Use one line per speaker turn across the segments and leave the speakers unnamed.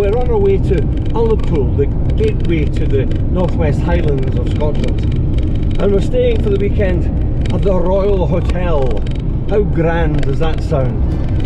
we're on our way to Ullapool, the gateway to the Northwest Highlands of Scotland. And we're staying for the weekend at the Royal Hotel. How grand does that sound?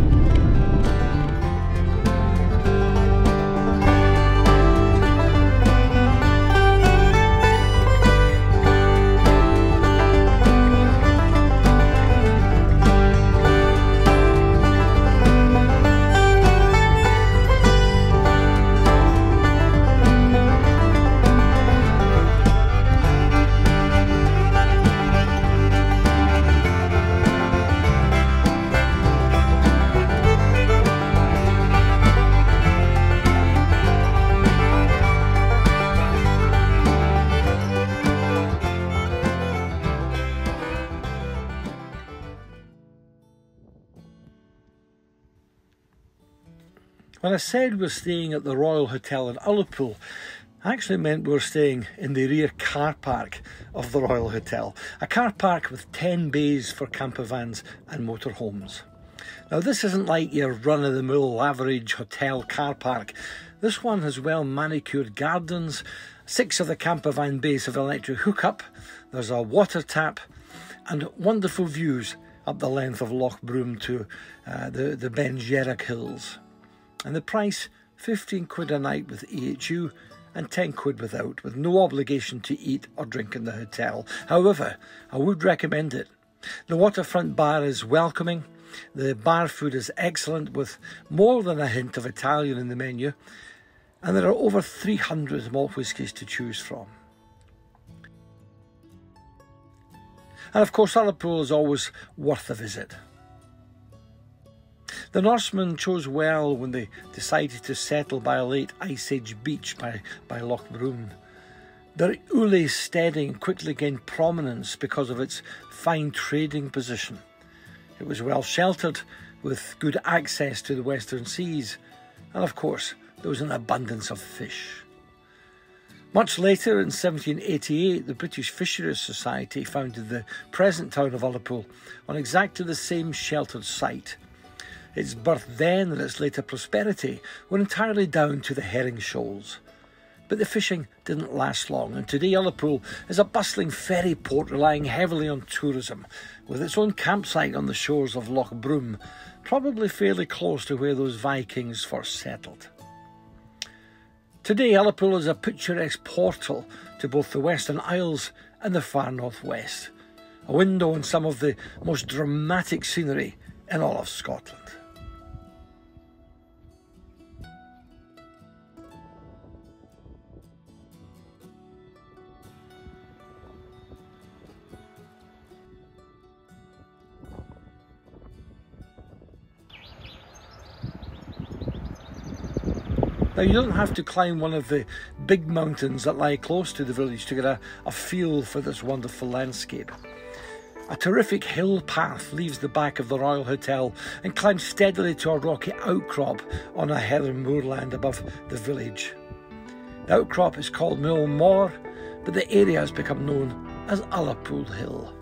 When I said we're staying at the Royal Hotel in Ullapool, I actually meant we were staying in the rear car park of the Royal Hotel, a car park with 10 bays for camper vans and motorhomes. Now, this isn't like your run of the mill average hotel car park. This one has well manicured gardens, six of the camper van bays have electric hookup, there's a water tap, and wonderful views up the length of Loch Broom to uh, the, the Beinn Dearg Hills and the price 15 quid a night with EHU and 10 quid without, with no obligation to eat or drink in the hotel. However, I would recommend it. The waterfront bar is welcoming, the bar food is excellent with more than a hint of Italian in the menu, and there are over 300 malt whiskies to choose from. And of course, Ullapool is always worth a visit. The Norsemen chose well when they decided to settle by a late Ice Age beach by, by Loch Broom. Their Ule steading quickly gained prominence because of its fine trading position. It was well sheltered with good access to the western seas, and of course, there was an abundance of fish. Much later, in 1788, the British Fisheries Society founded the present town of Ullapool on exactly the same sheltered site its birth then and its later prosperity were entirely down to the herring shoals. But the fishing didn't last long, and today Ullapool is a bustling ferry port relying heavily on tourism, with its own campsite on the shores of Loch Broom, probably fairly close to where those Vikings first settled. Today, Ullapool is a picturesque portal to both the Western Isles and the far northwest, a window on some of the most dramatic scenery in all of Scotland. Now, you don't have to climb one of the big mountains that lie close to the village to get a, a feel for this wonderful landscape. A terrific hill path leaves the back of the Royal Hotel and climbs steadily to a rocky outcrop on a heather moorland above the village. The outcrop is called Meall Mor, but the area has become known as Ullapool Hill.